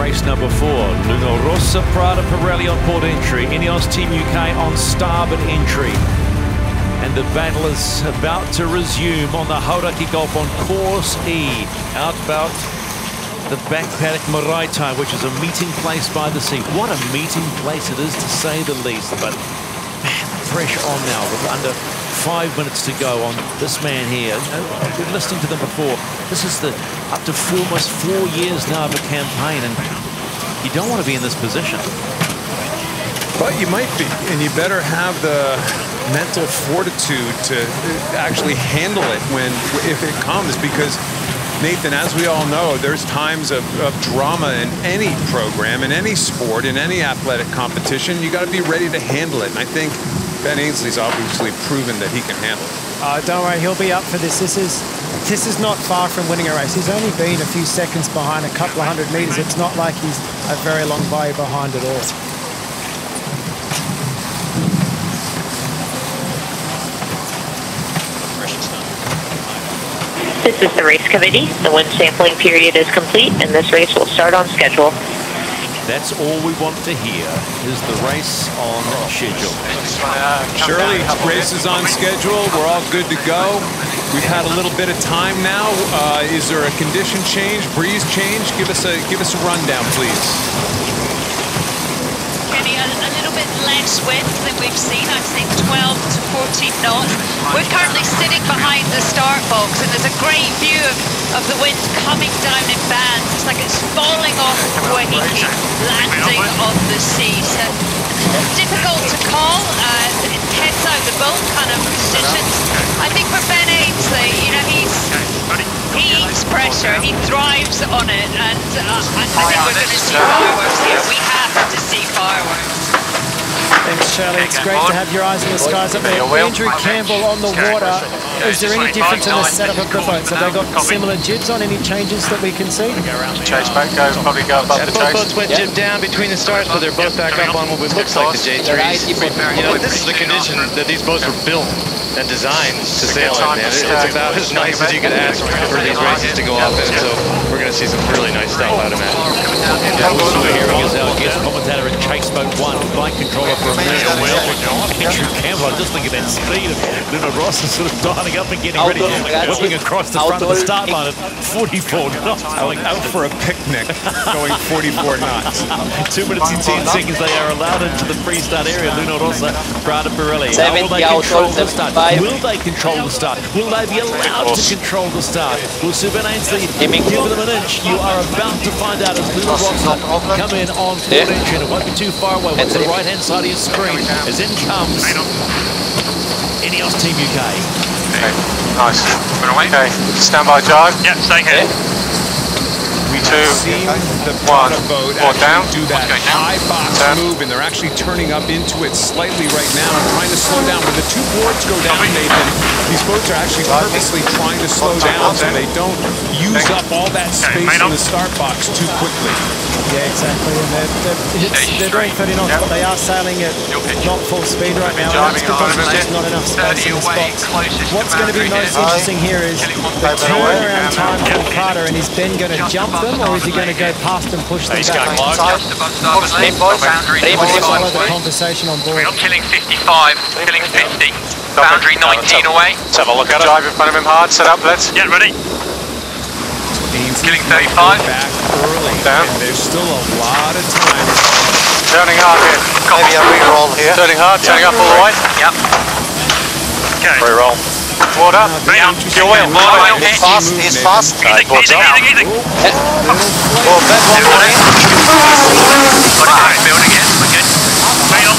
race number four. Luna Rossa Prada Pirelli on port entry. Ineos Team UK on starboard entry. And the battle is about to resume on the Hauraki Gulf on course E. Out about the back paddock Maraetai, which is a meeting place by the sea. What a meeting place it is to say the least. But man, pressure on now with under five minutes to go on this man here. Uh, I've been listening to them before. This is the up to four, almost four years now of a campaign, and you don't want to be in this position. But you might be, and you better have the mental fortitude to uh, actually handle it when if it comes, because Nathan, as we all know, there's times of, of drama in any program, in any sport, in any athletic competition. You got to be ready to handle it, and I think Ben Ainslie's obviously proven that he can handle it. Uh, don't worry, he'll be up for this. This is this is not far from winning a race. He's only been a few seconds behind, a couple of hundred metres. It's not like he's a very long way behind at all. This is the race committee. The wind sampling period is complete, and this race will start on schedule. That's all we want to hear is the race on schedule. Shirley, race is on schedule. We're all good to go. We've had a little bit of time now. Uh, is there a condition change, breeze change? Give us a give us a rundown, please. Kenny, a, a little bit less wind than we've seen. I've seen 12 to 14 knots. We're currently sitting behind the start box, and there's a great view of, of the wind coming down in bands. It's like it's falling off Waiheke, landing on the sea. So difficult to call. Uh, heads out the boat kind of positions. I think for Ben Ainslie, you know, he's he eats pressure, he thrives on it, and uh, I, I think we're going to see fireworks here. We have It's great to have your eyes in the skies up there. Andrew Campbell on the water. Is there any difference in the setup of the boats? Have they got similar jibs on? Any changes that we can see? Chase boat goes probably go above the both boats went jib down between the stars, but they're both back up on what looks like the J3s. You know, this is the condition that these boats were built and designed to sail in. It's about as nice as you could ask for these races to go off in, so we're going to see some really nice stuff out of it. Also hearing is uh, our guest commentator in Chase Boat 1, bike controller for America. Andrew Campbell, I'm just looking at that speed of Luna Rossa is sort of dialing up and getting ready, whipping across the front of the start line at 44 knots. Out, out for a picnic, going 44 knots. Two minutes and 10 seconds, they are allowed into the pre-start area. Luna Rossa, Prada Pirelli. How will they control the start? Will they control the start? Will they be allowed to control the start? Will Sue Ben Ainslie give them an inch? You are about to find out as Luna Rossa come in on port Yeah. entry. And it won't be too far away. What's the right-hand side of your screen? As in comes Ineos Team UK. Okay, nice. Okay, stand by jibe. Yep, stay here. Two, the one. Boat More down. do that going down. high box Turn. move, and they're actually turning up into it slightly right now and trying to slow down. When the two boards go down, Nathan, these boats are actually purposely trying to slow down so they don't use up all that space in the start box too quickly. Yeah, exactly. And they're, they're, it's, they're doing 30 knots, but they are sailing at not full speed right now. And that's because there's just not enough space in the spots. What's going to be most interesting here is the turnaround time for Prada, and is Ben going to jump them, or is he going to go past and push them He's going back? low. Just above starboard lane. Boundary Let's 45 follow the conversation on board. Killing 55, killing 50. Boundary 19 away. Let's have a look at Jibe in front of him hard, set up, let's. Get ready. Ainslie's Killing gonna 35. Back early, Down. and there's still a lot of time. Turning hard here. Maybe a re-roll here. Turning hard, turning up all the way. Yep. Okay. Re-roll. Board up. Main up. Your wheel. Board Board. He's fast, he's fast. Easy, Boards easy, up. easy, easy. Board bed, one more in. Okay, building it. We're good. Main up.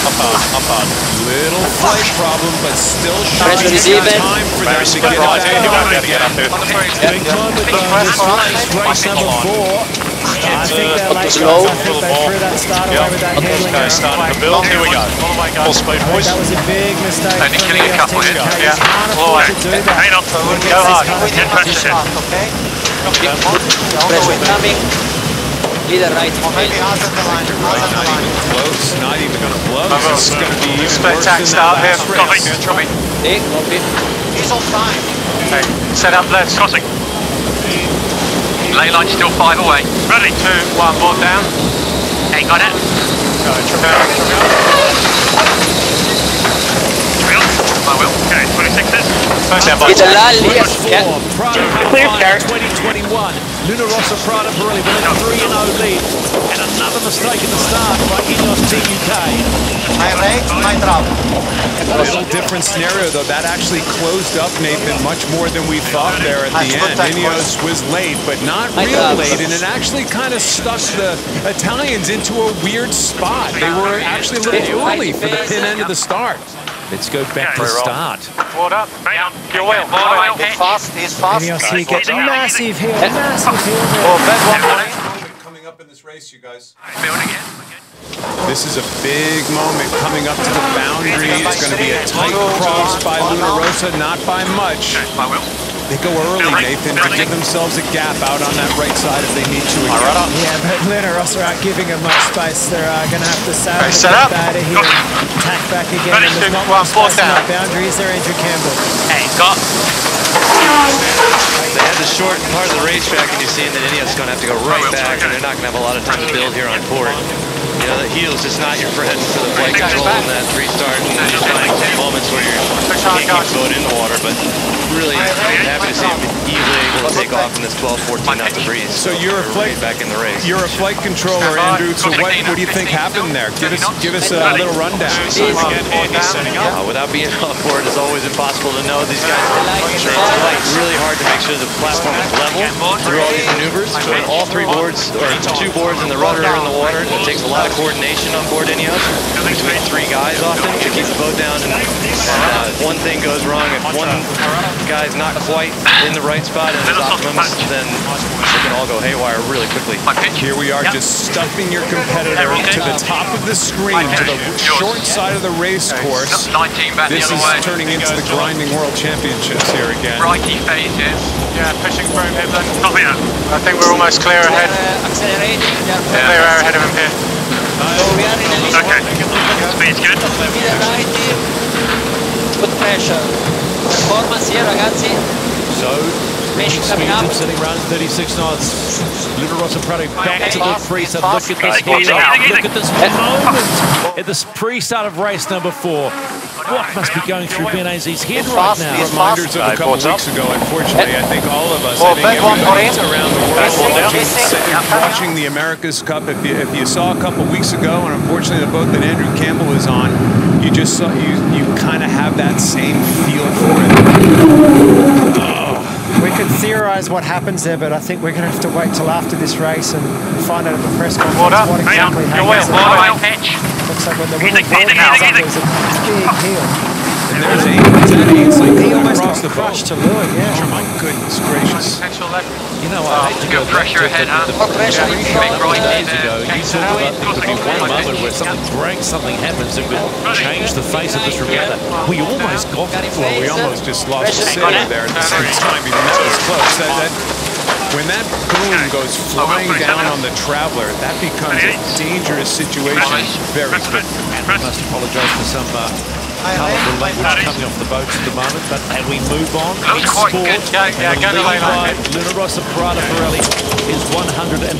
Up hard, up hard. Little flight problem, but still Pressure showing is even. time for them Very to secret get right here. Won't be able on to get up again. here. Big time with race, race number four. I think uh, they're late, Slow. guys. I think they threw that start away with that handling Okay, error. starting to build. Here we go. Full speed, I think boys. that was a big mistake Only from killing a the couple team here. UK. Yeah. You can't Slow afford to it. do that. Main up. Go Against hard. this kind of Get pressure. Pressure coming. Leader right. Right, not even close, not even going to blow. Remember, This is going to be even split worse tack than start that here. last race. Copy. Copy. Hey, copy. Okay, set up, let's. Crossing. Lay line still five away. Ready, two, one, board down. Hey, got it? Go, turn. I will. Okay, 26s. First down, Get the lally. Yeah. Clear start. 2021. Luna Rossa Prada Pirelli with a 3 0 lead. And another mistake in the start by Ineos Team UK. My right, my drop. A little different scenario, though. That actually closed up, Nathan, much more than we thought there at the end. Ineos was late, but not My real late, and it actually kind of stuck the Italians into a weird spot. They were actually a little early for the pin end of the start. Let's go back to the start. Board up. Your wheel, Board board away, Fast, he's fast. Ineos here gets massive hill, massive hill there. Oh, bed one. Coming up in this race, you guys. Building it. This is a big moment coming up to the boundary. It's going to be a tight cross by Luna Rossa, not by much. I will. They go early, Nathan, to give themselves a gap out on that right side if they need to. Again. Yeah, but Luna Rossa aren't giving them much space. They're uh, going to have to sail Okay, a set bit up. better here. Tack back again. Ready, and there's two, not one, much four space in down. that boundary. Is there Andrew Campbell? Hey, got. They had the short part of the racetrack, and you're seeing that Ineos is going to have to go right back, and they're not going to have a lot of time to build here on port. You know, the heel's is not your friend for the flight control in that restart, and you find moments where you can't keep the boat in the water, but really happy to see him easily able to take off in this 12, 14 knot breeze. So you're a flight- back in the race. You're a flight controller, Andrew. So what, what do you think happened there? Give us give us a little rundown. Uh, without being on board, it's always impossible to know. These guys it's like really hard to make sure the platform is level through all these maneuvers. But all three boards, or two boards and the rudder are in the water. It takes a lot of coordination on board any of Ineos between three guys often to keep the boat down. And, and uh, if one thing goes wrong, if one guy's not quite in the right spot and is optimum, then they can all go haywire really quickly. Here we are, just stuffing your competitor to the top of the screen, to the short side of the race course. This is turning into the grinding world championships here again. Righty phases. Yeah, pushing through him then. Not yet. I think we're almost clear ahead. Uh, accelerating. Are Clear air ahead of him here. So we are in a little Okay. Speed's good. to the right. Good pressure. Performance here, ragazzi. So, Racing speed coming up. is sitting around 36 knots. Luna Rossa Prada back to the pre-start. Look at this Easy, easy, wheel. easy. Look at this moment at this pre-start of race number four. What must be going through Benazzi's head right now? Reminders of a couple weeks ago, unfortunately. I think all of us, I think back everybody around the world Missing, watching, missing. watching the America's Cup. If you, if you saw a couple weeks ago, and unfortunately the boat that Andrew Campbell is on, you just saw you you kind of have that same feel for it. We could theorise what happens there, but I think we're going to have to wait till after this race and find out at the press conference Board what exactly Your wheel, happens. board Board away. away, pitch. Looks like when the Easy, wheel board easy, comes easy, up, easy. there's a big hill. And there's a is that Ainslie He almost across got the boat. to Lewis, yeah. Oh, my goodness gracious. You know, I hate to go pressure ahead, huh? the, pressure in the front. couple of Right days ago. You Okay, about there could be one moment where something breaks, something happens that would change the face of this regatta. We almost got it. Well, we almost just lost the Pressure. sailor there at the same time. Even that was close. That, that, when that boom goes flying down on the traveler, that becomes a dangerous situation very quickly. And we must apologise for some uh, colourful language coming off the boats at the moment. But and we move on. Looks in sport. Yeah, yeah, and go to the lead by Luna Rossa Prada Pirelli is 150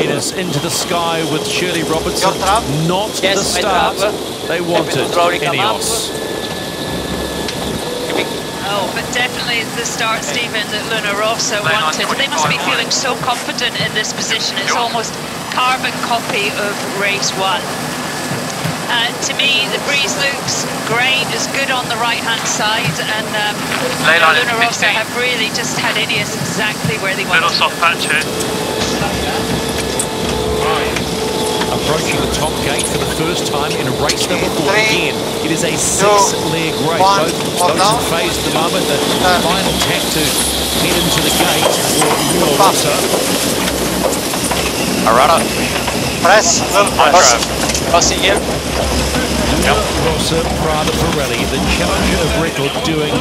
metres into the sky with Shirley Robertson. Not the start they wanted. Controlling. Ineos. Oh, but definitely the start, Stephen, that Luna Rossa wanted. They must be feeling so confident in this position. It's almost carbon copy of race one. Uh, to me, the breeze looks great. It's good on the right-hand side, and um, Luna Rossa 15. have really just had Ineos exactly where they wanted. Little soft patch here. Approaching the top gate for the first time in race number four. Three, Again, it is a six-leg race. one, Both hold boats on. in phase at the moment. The Uh, final tack to head into the gate for Luna Fast. Rossa. Arata. Press, little press. Crossing here. Rossa Prada Pirelli, the challenger of record, doing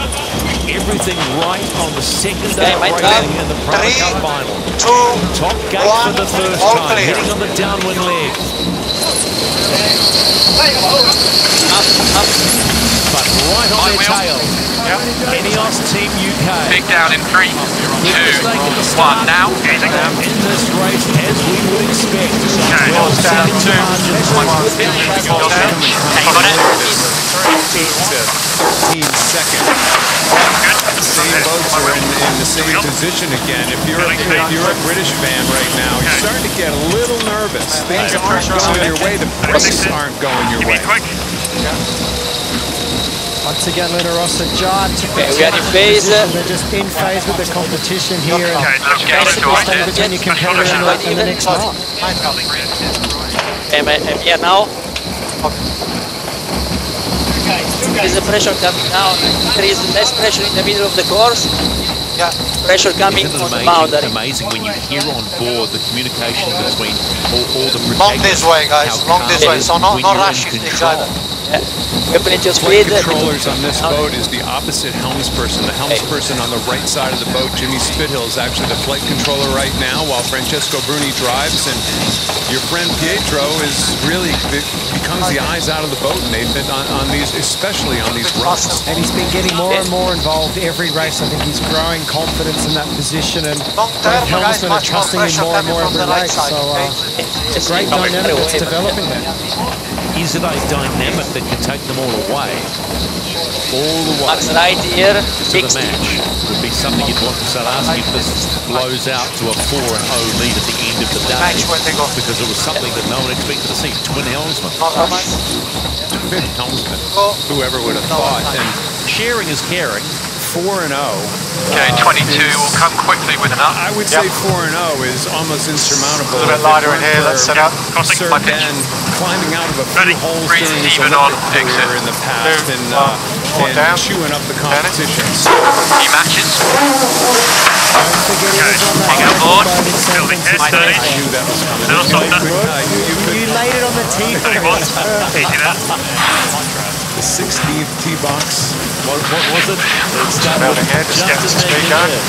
everything right on the second day Okay, of racing um, in the Prada Three, Cup final. Two, Top gate one, for the first time, clear. hitting on the downwind leg. Up, up. Oh, oh. But right on I their will. tail Ineos Team UK. Big down in three, two, one. Now. Um, in this race, as we would expect. Okay. Well, down seconds two, margin. one. Got it. 13 to 15 seconds. Same boats are in, in the same position again. If you're, if you're a British fan right now, you're starting to get a little nervous. Things aren't going your way. The breaks aren't going your way. Once again, Luna Rossa jar to Okay, we are in phase. They're just in phase with the competition here. and Okay, let's get Basically into staying it. between your competitor and the, and the next mark. I'm, I'm here now. Is the pressure coming down? There is less pressure in the middle of the course. Yeah. Pressure coming Isn't it the amazing, boundary. amazing when you hear on board the communication between all, all the Long this way, guys. how Long this way. So not, no, when no rush in shifting either. We have plenty of Flight speed. controllers on this boat is the opposite helmsperson. The helmsperson on the right side of the boat, Jimmy Spithill, is actually the flight controller right now while Francesco Bruni drives. And your friend Pietro is really becomes the eyes out of the boat, Nathan, on, on these, especially on these runs. And he's been getting more and more involved every race. I think he's growing confidence in that position, and Long both helmsmen are trusting him more and more every the right race. So uh, it's a great dynamic that's developing there. Is it a dynamic that can take them all away? All the way Max right here. to the 60. match would be something you'd want to start asking if this blows out to a 4 and 0 lead at the end of the day. Match when they go. Because it was something that no one expected to see. Twin helmsmen. Not rush. Helmsman, whoever would have thought. And Sharing is caring. 4 and 0. Okay, 22 will come quickly with an up. I would say 4 and 0 is almost insurmountable. A little bit lighter in here, let's set up. Crossing Sir my pitch. Ben climbing out of a few Ready. holes Breeze during his even Olympic on exit. career in the past Two, and, one, uh, four and down. chewing up the competition. it. He matches. Don't forget he on that Hang on board. boat in San Building Francisco. test, I Danny. knew that was coming. Little You softer. uh, you- you You laid it on the tee for him. It's perfect. Easy there. the 16th tee box. What, what was it? It started Building here, just get as some they speed did going. it.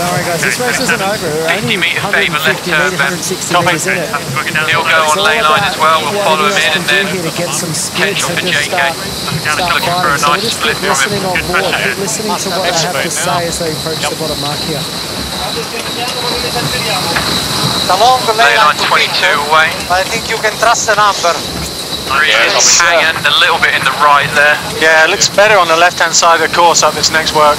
Don't worry, guys. This race isn't over. We're 50 only metre favour left 150 uh, turn, metres, Ben. 160 Copy. metres in it. He'll go on all lane line about as well. We'll what follow him Ineos in can and do then here to get some splits catch up and to just start, start looking fighting. So we'll just keep listening on board. Keep listening to what they have to say as they approach the bottom mark here. The long lane Lane line line 22 pin. away. I think you can trust the number. Breeze is hanging a little bit in the right there. Yeah, it looks better on the left-hand side of the course up this next work.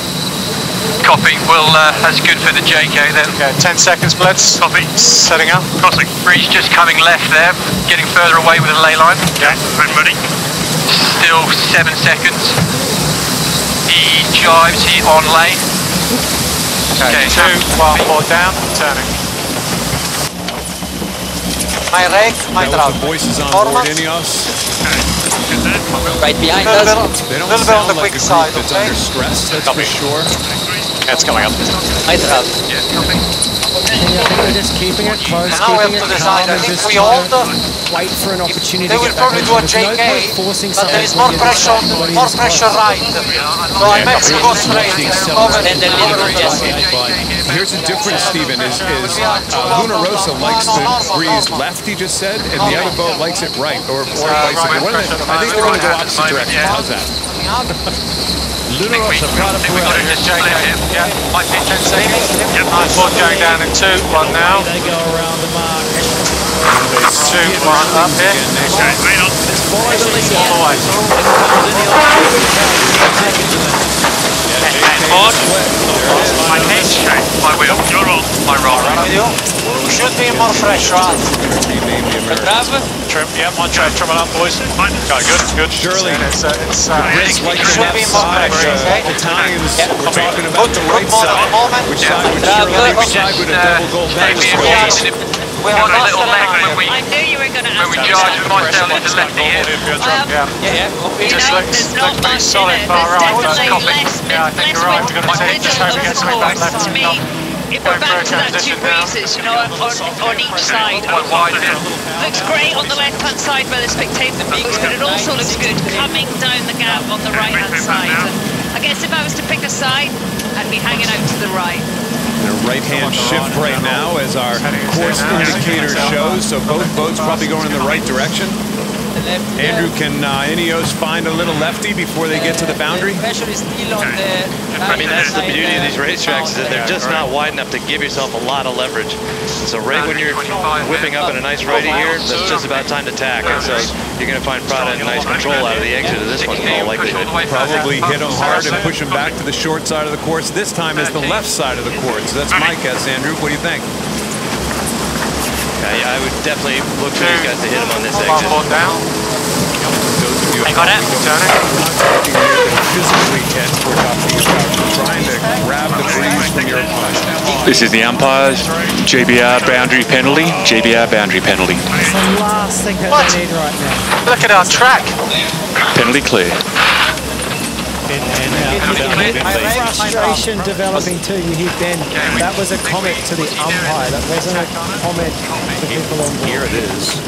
Copy. Well, uh, that's good for the JK then. Okay, 10 seconds, blitz. Copy. Setting up. Crossing. Breeze just coming left there, getting further away with the lay line. Okay, I'm. Still seven seconds. He jibes, he on lay. Okay, Okay, two, one, four down, turning. My rake, my That drop. the voices on board Ineos. Right behind Little us. bit, They don't little bit on the like quick a side, that's okay? under stress, that's for sure. It's coming up. I drop. Yeah, copy. And yeah, I think they're just keeping it close, Now keeping it decide. calm, I and just we trying hold to the- wait for an opportunity They to will get back probably into do a it. There's no JK, point forcing but there something is more when you're this pressure, close, when more pressure right. So I Mexico straight. And then leader, yes. Here's the difference, Stephen, is, is uh, Luna Rossa likes the breeze left, he just said, and the other boat likes it right, or, or vice versa. What I think they're going to go opposite direction. How's that? Luna We, Rossa, part of think we got Pirelli. it just split here. Yeah. My pitch. Yep. Nice one going down in two, one now. They go around the mark. Two, one up here. Okay, wait on. Follow the lead. All the way. Board. My pitch. My wheel. Your roll. My roll. Should be more fresh, right? Drive. Trim, yeah, one trim, trim it up, boys. Okay, good, good. Surely. It's, uh, it's, uh, Brits like it should be more side, fresh, okay? uh, Yeah. we're talking about the good right side. moment. Which Yeah. side would surely but- which side would a double gold Stay medalist me go? engaged in it. We On have a little leg line. when we I knew you were going to when we me charge that. with myself into lefty here. Um, Yeah, yeah. You Just know, looks- there's looks not pretty much solid far right. definitely Copy. Yeah, I think you're right. width We're gonna take- just hope we get something back left To and me, up. if we're back to that two transition breezes, you know, on, on each side, Quite wide here. looks great on the left-hand side where the spectator views, but it also looks good coming down the gap on the right-hand side. And I guess if I was to pick a side, I'd be hanging out to the right. Right-hand shift right now as our course indicator shows, so both boats probably going in the right direction. Andrew, can uh, Ineos find a little lefty before they get to the boundary? I mean, that's the beauty of these racetracks is that they're just not wide enough to give yourself a lot of leverage. So right when you're whipping up in a nice righty here, that's just about time to tack. And so you're going to find Prada in nice control out of the exit of this one in all likelihood. Probably hit him hard and push him back to the short side of the course. This time is the left side of the course. That's my guess, Andrew. What do you think? Yeah, I would definitely look for these guys to hit him on this exit. down. I got it. Turn it. Physically tense, we're talking about trying to grab the breeze from your opponent. This is the umpires. GBR boundary penalty. GBR boundary penalty. It's the last thing that What? they need right now. Look at our track. Penalty clear. In and out the boundary. Frustration developing too. You hear Ben. That was a comment to the umpire. That wasn't a comment to people on board. Here it is.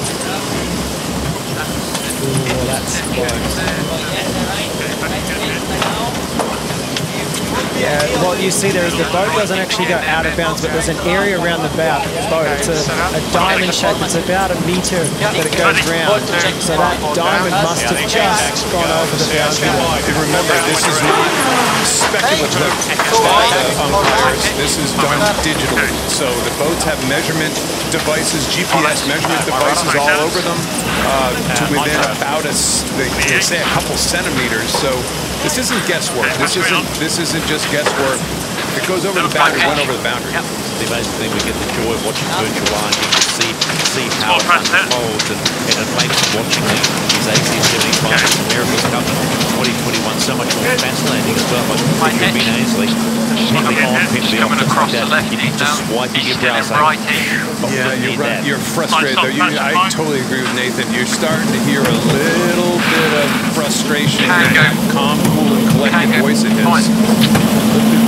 Ooh, that's Yeah, what you see there is the boat doesn't actually go out of bounds, but there's an area around the boat. boat. It's a, a diamond shape. It's about a meter that it goes round. So that diamond must have just gone over the boundary. And remember, this is not speculative by the umpires. This is done digitally. So the boats have measurement devices, GPS measurement devices all over them uh, to within about a, s- they, they say a couple centimeters. So this isn't guesswork. This isn't this isn't just guesswork. It goes over the boundary, went over the boundary. The amazing thing, we get the joy of watching virtual line. You can see, see how it unfolds, and, and it makes watching the, these AC-75 and America's Cup in 2021 so much more fascinating as well. Like if you've been Ainslie, Henley on, Henley off, just like that. You need to swipe your brow saying, "Oh, Yeah, you're, right. you're frustrated though. You, I totally agree with Nathan. You're starting to hear a little bit of frustration in that calm, cool, and collected voice of his.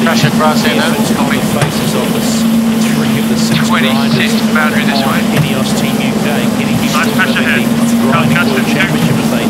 Pressure cross in there. Efforts on the faces of the s- three of the six 26 boundary this way. Ineos Team UK getting used Nice pressure winning here. the grinding Can't catch it. championship as they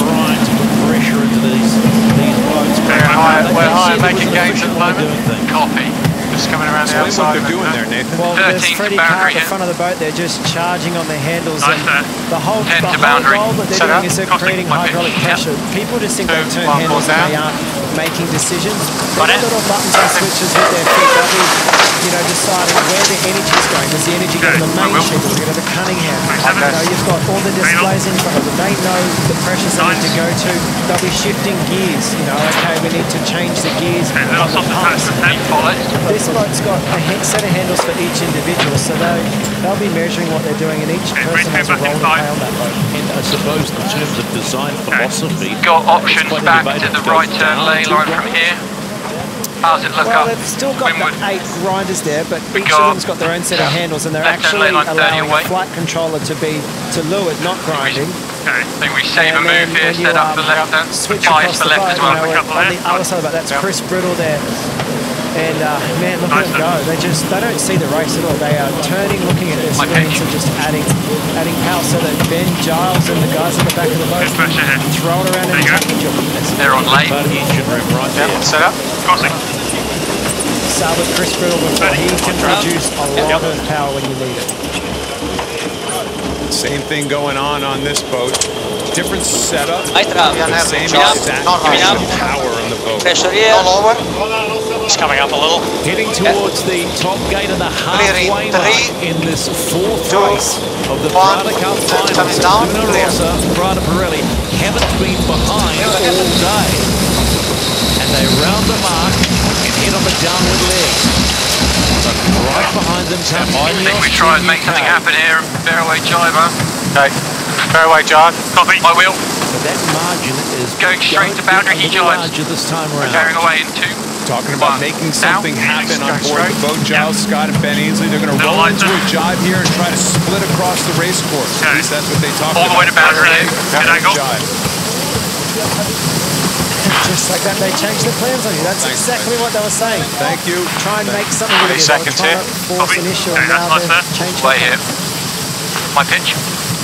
grind to put pressure into these these boats. We're high, They we're high making gains at the efficient way of moment. doing things. Copy. Just coming around the Explain what outside. they're doing there, Nathan. Well, there's 13th Freddie Carr boundary at the front of the boat. They're just charging on the handles. Nice and there. the whole, 10 the whole goal that they're Set doing up. is they're Crossing creating hydraulic pitch. pressure. People just think they Two, turn handles four and they aren't making decisions. Got They've got little buttons and switches with their feet. They'll be, you know, deciding where the energy is going. Does the energy go to the main will. ship or go to the Cunningham? seven. You know, you've got all the displays in front of them. They know the pressures they need to go to. They'll be shifting gears. You know, okay, we need to change the gears Okay, on little the soft pumps. attachment then, follow it. This boat's got a set of handles for each individual, so they, they'll be measuring what they're doing, and each Okay, person bring has a role to play on that boat. And I suppose in terms of design philosophy, Got it's options back to the right turn down lane line from here. How's it look Well, up? they've still got Windward. the eight grinders there, but each got of them's got their own set of handles, and they're actually lane line 30 allowing a flight controller to be to leeward, not grinding. Okay, I think we save a And move here, set up um, the left turn. switch Bias across the left as well. you know, Couple on the other side of that, that's Chris Brittle there. And uh, man, look at them go. They just they don't see the race at all. They are turning, looking at their My screens, and just adding adding power so that Ben Giles and the guys at the back of the boat Good pressure here. can throw it around There and you go. package it. They're on late. The engine room right there. Set up. Crossing. Start with Chris Brittle before he can produce a lot of power when you need it. Same thing going on on this boat. Different setup. I trap. Same exact Not high. amount of power on the boat. Pressure here. It's coming up a little. Heading towards the top gate of the halfway Clearing. mark Three, in this fourth two, race of the one. Prada Cup Coming Finals. down, Luna clear. Rossa, Prada Pirelli haven't been behind all day. And they round the mark and hit on the downward leg. But right behind them comes I think we try and Team make something happen here. Fairway driver. Okay. Fairway, John. Copy. My wheel. But that margin is Going straight going to boundary, be a he little jibes. this time around. Carrying away in two. Talking about making Down. something happen on Going board the boat. Giles Scott and Ben Ainsley, they're going to roll into lighter. a jibe here and try to split across the race course. At least that's what they talked All the way to boundary. First Good angle. jibe. Just like that, they changed their plans on you. That's Thanks, exactly what they were saying. Thank you. Try and make something with Three it. They were seconds trying here. force Copy. an issue, and that's now they've changed Way here. My pitch.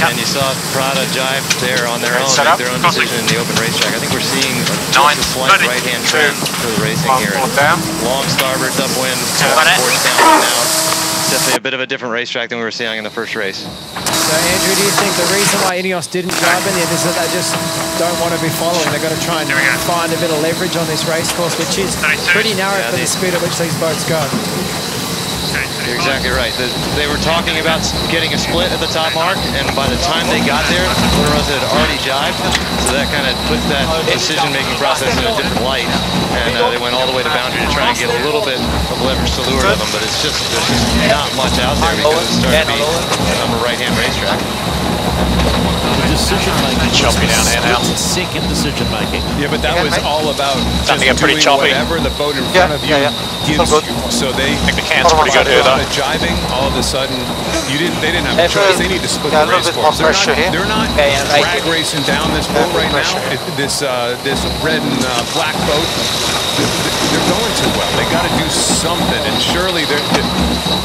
And you saw Prada jibe there on their Okay, own, make their own Crossing. decision in the open racetrack. I think we're seeing just Nine. a slight Ready. right-hand Two. trend for the racing One, here. down. Long starboard upwind, Got it. force down now. definitely a bit of a different racetrack than we were seeing in the first race. So, Andrew, do you think the reason why Ineos didn't drive in the end is that they just don't want to be following? They've got to try and find a bit of leverage on this race course, which is pretty narrow Yeah, for the speed at which these boats go. You're exactly right. They, they were talking about getting a split at the top mark, and by the time they got there, Luna Rossa had already jibed, so that kind of put that decision-making process in a different light. And uh, they went all the way to boundary to try and get a little bit of leverage to lure with them, but it's just there's just not much out there because it's starting to be um, a right-hand racetrack. The decision making. Choppy down here now. Second decision making. Yeah, but that was all about Starting just pretty doing choppy. whatever the boat in Yeah, of you yeah, yeah. Gives you. So they I think the can's pretty good here, a lot though. of jibing. All of a sudden, you didn't. They didn't have a choice. They need to split yeah, the race bit more course. They're not. here. They're not Okay, yeah, right. racing down this boat right now. It, this uh, this red and uh, black boat. They're going too well. They got to do something. And surely they're.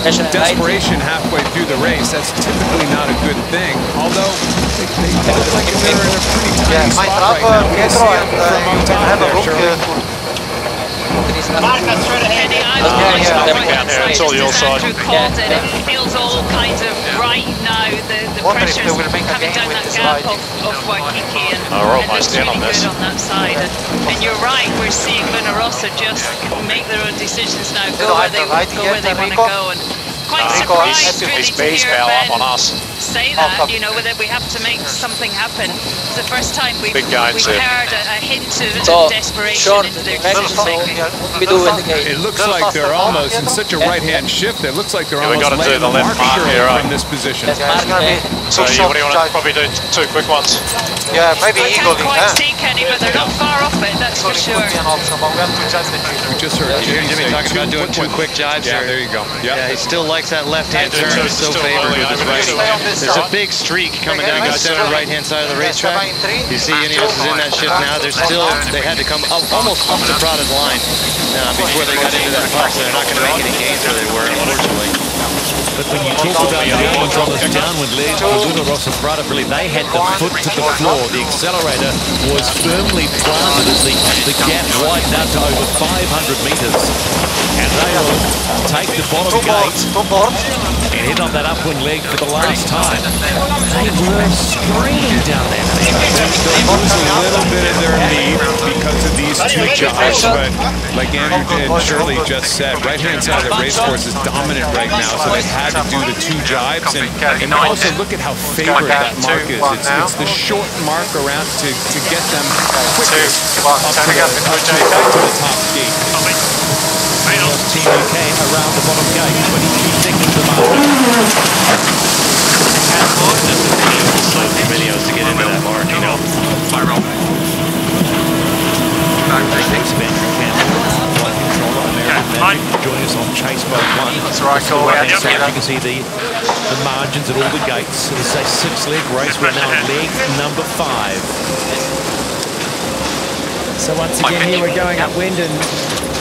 Pressure The right. desperation halfway through the race, that's typically not a good thing. Although they, they look like they're in a pretty tiny Yeah, spot right trap, now. We can Pietro, see and it uh, from on top have a there, look. Shirley. Denise, Kenny, Yeah, yeah, the there right we go. hand Yeah, it's all just your side. Andrew called it. It feels all kinds of right now. The, the Wonder if pressure's they will make a coming down that gap ride. of, of Waiheke and, Oh, we're and almost looks in on really this. good on that side. And, and you're right, we're seeing Luna Rossa just make their own decisions now, go where they go where they want to go. And quite Enrico, he's- surprised really His to base hear power up on us. say that, come. you know, that we have to make something happen. It's the first time we've, Big guys we've heard a, a hint of, So, of desperation short into their direction, decision so making. we do in the game. It looks like they're almost in such a right-hand shift. It looks like they're Yeah, almost gotta do letting the left Mark mark Shirley here, right? Uh, from this position. Yes, it's gonna be So too you, what do you want to probably do two quick ones? Yeah, maybe I Eagle can't quite there. see Kenny, but they're not far off it, that's for sure. also, but we have to judge the We just heard You hear Jimmy say talking about doing two quick jives Yeah, there you go. Yeah, Yeah. he still likes that left-hand turn. He's so still favored with his right. there. Stay on this There's a big streak coming down the center right-hand side of the racetrack. You see Ineos is in that shift now. They're still, they had to come up, almost up the Prada's line uh, before they got into that so they're not going to make any gains where they were, unfortunately. But when you talk about movement on this downwind leg for Luna Rossa Prada, really, they had the foot to the floor. The accelerator was firmly planted as the, the gap widened out to over 500 metres. And they will take the bottom gate and hit on that upwind leg for the last time. They were screaming down there. They'll lose a little bit of their lead because of these two jobs, but like Andrew and Shirley just said, right-hand side of the race course is dominant right now, so they've had to do the two jibes, and, and also look at how favored that mark is. It's, it's the short mark around to, to get them quickest up to the, up to, up to the top gate. Team UK around the bottom gate, 22 seconds the margin. Videos to get into that mark, you know. Thanks, Benjamin Campbell, flight controller, American Magic, join us on Chase Boat 1. That's right, cool. Right Yeah, hand you can see the, the margins at all the gates. It's a six-leg race. We're now on leg number five. So once again, here we're going upwind, and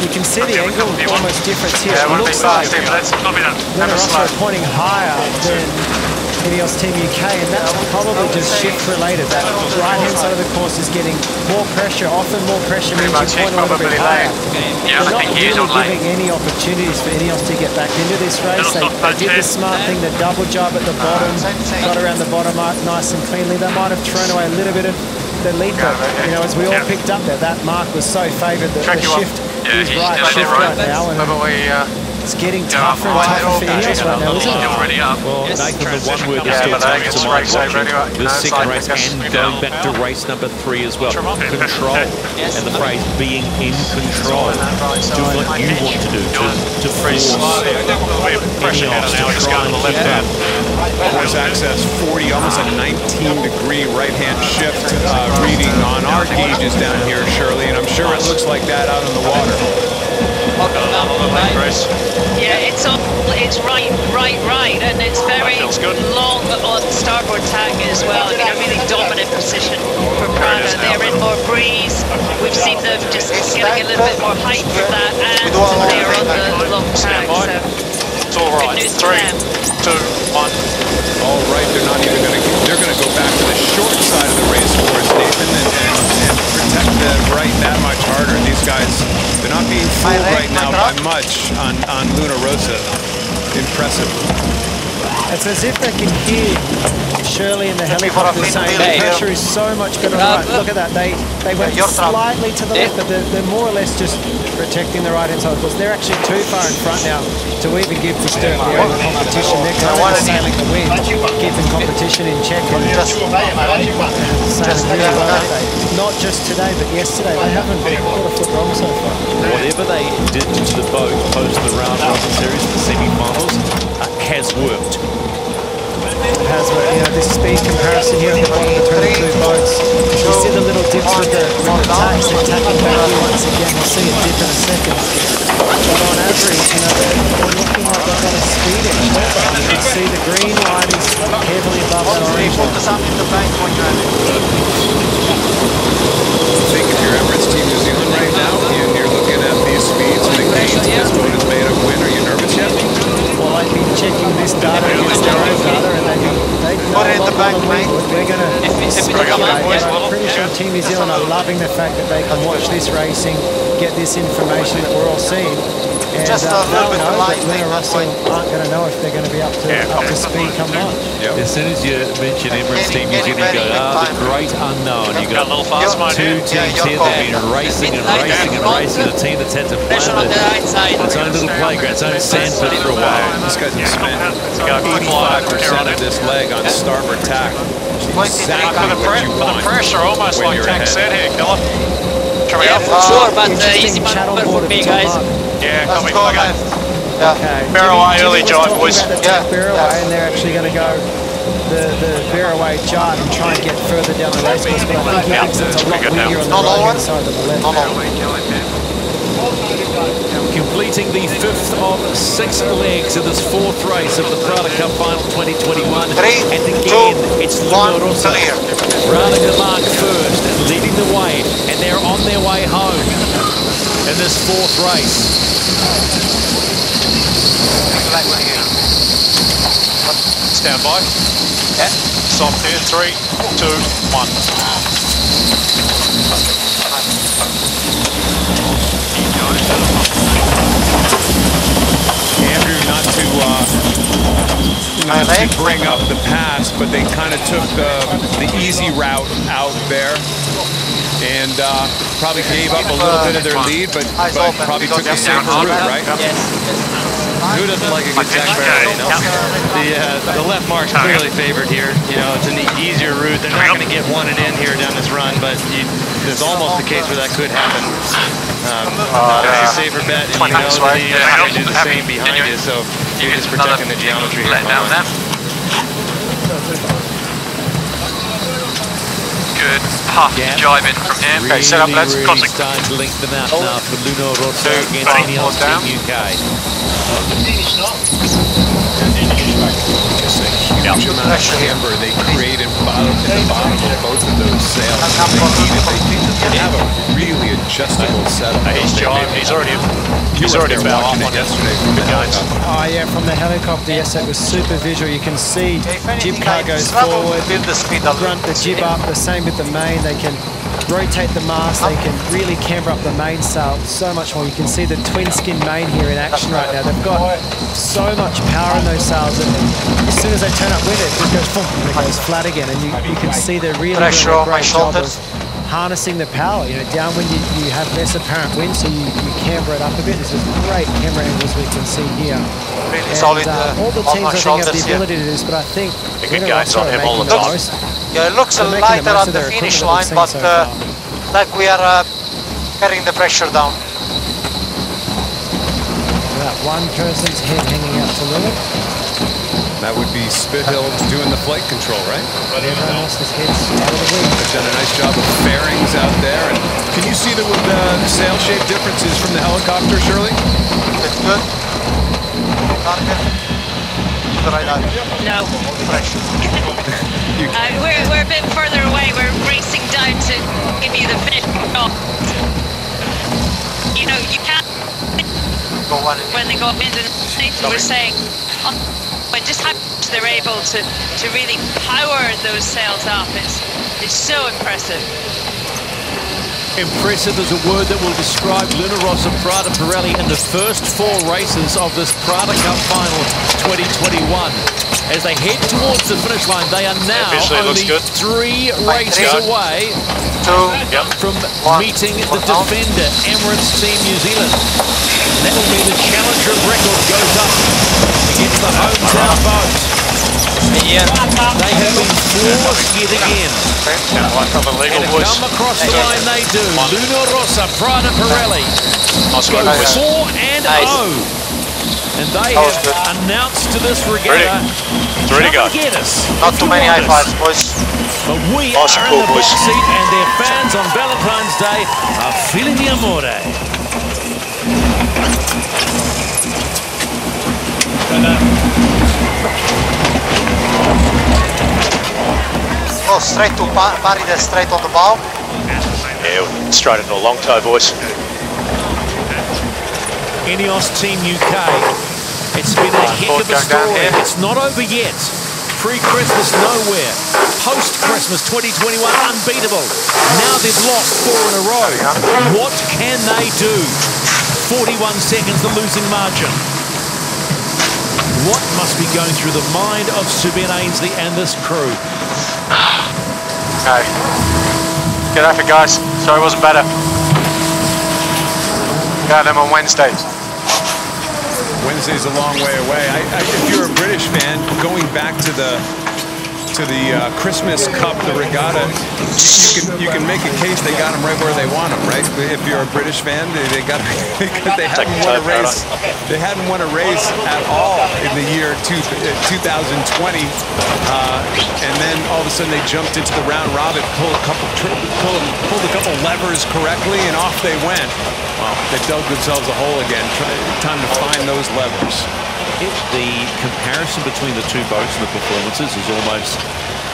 you can see the angle of almost difference here. Yeah, It looks like fast, Steve. Let's Luna Rossa are pointing higher than Ineos Team UK, and that's probably just shift related. That right-hand side of the course is getting more pressure. Often more pressure means you point a little bit higher. Yeah, They're not really giving any opportunities for Ineos to get back into this race. They, they did the smart thing, the double job at the bottom, got around the bottom mark nice and cleanly. They might have thrown away a little bit of the lead, but you know, as we all picked up there, that mark was so favoured that the shift Yeah, is he's right, still shift right. right now, and Maybe we, uh, it's getting Yeah, tougher and why tougher for not? Ineos right now, isn't it? already up. Well, Nathan, the one word that Yeah, still but I think comes it's to mind watching anyway. the second race and going back to race number three as well. Control. Control. And the phrase being in control. Do what you want to do to, to force Pressure Ineos header to try go to and the keep left that. hand. Course access 40, almost a 19 degree right-hand shift uh, reading on our gauges down here, Shirley, and I'm sure it looks like that out on the water. Grace. Yeah, it's all, it's right, right, right, and it's very long on starboard tack as well. I mean, a really dominant position for Prada. They're in more breeze. We've seen them just getting a little bit more height from that, and they're on the long tack. So It's all right. news to Three, them. two, one. All right, they're not even going to. They're going to go back to the short side of the race course, Nathan, and, and, and protect the right that much harder. These guys, they're not being fooled right now by much on on Luna Rossa. impressive. It's as if they can hear Shirley in the helicopter saying the pressure is so much better right. Look at that. They they went slightly to the left, but they're, they're more or less just protecting the right hand side. Because they're actually too far in front now to even give the Sturt the competition. They're kind of sailing the wind, keeping competition in check. And sailing really well, Not just today, but yesterday. They haven't got a foot wrong so far. Whatever they did to the boat post the round robin series, the semi-finals, uh, has worked has uh, you know, this speed comparison here at the bottom between the two boats. You see the little dips with the long tacks, they're tacking back here once again. We'll see a dip in a second. But on average, you know, they're looking like they've got a speed edge. You can see the green line is heavily above that orange line. I think if you're Emirates Team New Zealand right now, and you're looking at these speeds and the gains this boat has made of win, are you nervous yet? Well, they've been checking this data against their own data, and they they know Put it in the back, mate. We're going to speculate. I'm pretty sure Team New Zealand are loving the fact that they can watch this racing, get this information that we're all seeing. And, Just uh, a little bit know light, that Luna Rossa aren't going to know if they're going to be up to, Yeah. up to speed come March. Yep. As soon as you mention Emirates Team New getting Zealand, you go, ready, ah, the great unknown. You got Got a little fast two here. teams here that have been racing and racing and racing. The team that's had to plan Pressure the its own little playground, its own sandpit for a while. This guy's spent Go quick line. 85% of this leg on starboard tack. Exactly For the, pre- for the pressure, almost when like you're Tack said here, Killer. Coming Yeah, up. for sure, but uh, easy Interesting channel for me, guys. mark. Yeah, Let's coming. go Okay. left. Yeah. Okay. Bear Jimmy- away, Jimmy early was jibe, talking boys. Yeah, tack bear yeah. and they're actually going to go the, the bear away jibe and try and get further down the race course. But I think he thinks it's a lot Good now. windier on the Not all right hand one? side than the left. No, no. Completing the fifth of six legs of this fourth race of the Prada Cup Final 2021. Three, and again, two, it's one, Luna Rossa. clear. Rada Gamark first, leading the way, and they're on their way home in this fourth race. Stand by. Yeah. Soft here. Three, two, one. Andrew, not to uh, not to bring up the past, but they kind of took the the easy route out there, and uh, probably gave up a little bit of their lead, but, Eyes but probably took the down. safer route, right? Who doesn't like a good Jack Barrow, you know? The, uh, the left mark's clearly favored here. You know, it's an easier route. They're not going to get one and in here down this run, but you, there's almost a case where that could happen. Um, it's a safer bet, and you know that the uh, going to do the same behind you, so you're just protecting the geometry here. Let down there. Good puff Yeah. jibe in from here. Okay, set up, Really, let's really cross it. starting to link lengthen out now oh. for Luna Rossa Two, against three, Ineos four down. Team UK. Just a huge amount of camber they create in, bottom, in the bottom of both of those sails. They, need it. they, they have a really adjustable setup. He's They- He's already. He's already there about off on yesterday from the Good gains. Oh yeah, from the helicopter, yes, it was super visual. You can see jib car goes forward, build the speed a grunt the jib up, the same with the main. They can rotate the mast, they can really camber up the mainsail so much more. You can see the twin skin main here in action right now. They've got so much power in those sails that as soon as they turn up with it, it goes boom, and it goes flat again. And you, you can see they're really Pressure doing a great job shoulders. of harnessing the power. You know, downwind you, you have less apparent wind, so you, you camber it up a bit. This is great camber angles we can see here. Really And, solid uh, uh, all the teams I think have the here. ability to do this, but I think The good guys on him all the time. most- Yeah, it looks a They're making the lighter at the finish line, but so uh, like we are uh, carrying the pressure down. That one person's head hanging out to Luna. That would be Spithill doing the flight control, right? Everyone else's head's out of the wind. They've done a nice job of the fairings out there. And can you see the, the sail shape differences from the helicopter, Shirley? It's good. Target. The right eye. No. Pressure. Uh, we're, we're a bit further away. We're racing down to give you the finish off. You know, you can't Go one when they go into the state, we're saying, oh, but just how they're able to, to really power those sails up. It's, it's so impressive. Impressive is a word that will describe Luna Rossa Prada Pirelli in the first four races of this Prada Cup Final 2021. As they head towards the finish line, they are now only three races away yep. from meeting the defender, Emirates Team New Zealand. That will be the challenger record goes up against the hometown boat. Yeah. They have been flawless yet again. And one from the legal and voice. come across the line they do. Luna Rossa, Prada Pirelli. Nice go 4 and nice. 0. And they have announced to this regatta, Ready. It's ready to go. us. Not too many high fives, boys. But we Nice are cool, in the box boys. seat and their fans on Valentine's Day are feeling the amore. Oh, straight to pa Paride, straight on the bow. Yeah, straight into a long toe, boys. Ineos Team UK. It's been a heck of a story. It's not over yet. Pre-Christmas nowhere. Post-Christmas 2021 unbeatable. Now they've lost four in a row. What can they do? 41 seconds the losing margin. What must be going through the mind of Sir Ben Ainslie and this crew? Okay. Get off it, guys. Sorry it wasn't better. Got them on Wednesday. Wednesday's a long way away. I, I, if you're a British fan, going back to the to the uh, Christmas Cup, the regatta, you can you can make a case they got them right where they want them, right? If you're a British fan, they, they got because they hadn't won a race. They hadn't won a race at all in the year two, uh, 2020, uh, and then all of a sudden they jumped into the round robin, pulled a couple pulled, pulled a couple levers correctly, and off they went. Well, they dug themselves a hole again. Time to find those levers. It, the comparison between the two boats and the performances is almost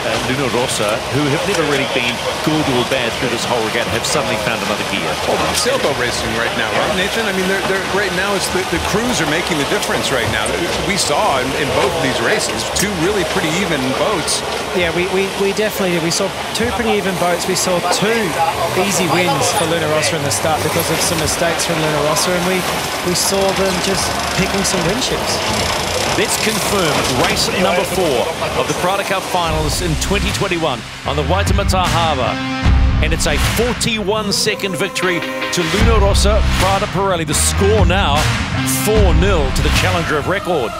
uh, Luna Rossa, who have never really been good or bad through this whole regatta, have suddenly found another gear. Oh, sailboat racing right now, right, Nathan? I mean, they're, they're, right now it's the, the crews are making the difference right now. We saw in, in both of these races two really pretty even boats. Yeah, we, we, we definitely did. We saw two pretty even boats. We saw two easy wins for Luna Rossa in the start because of some mistakes from Luna Rossa, and we, we saw them just picking some win chips. Let's confirm race number four of the Prada Cup Finals in 2021 on the Waitemata Harbour. And it's a 41 second victory to Luna Rossa Prada Pirelli. The score now 4 0 to the challenger of record.